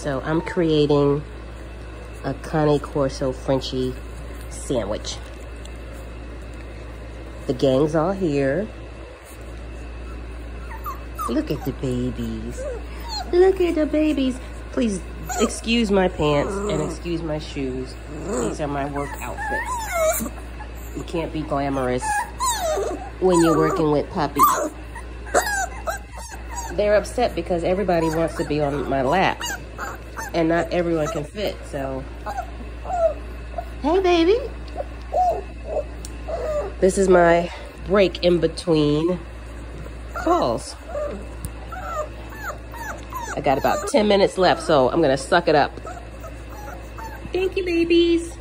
So I'm creating a Cane Corso Frenchie sandwich. The gang's all here. Look at the babies. Look at the babies. Please excuse my pants and excuse my shoes. These are my work outfits. You can't be glamorous when you're working with puppies. They're upset because everybody wants to be on my lap and not everyone can fit, so. Hey, baby. This is my break in between calls. I got about 10 minutes left, so I'm gonna suck it up. Thank you, babies.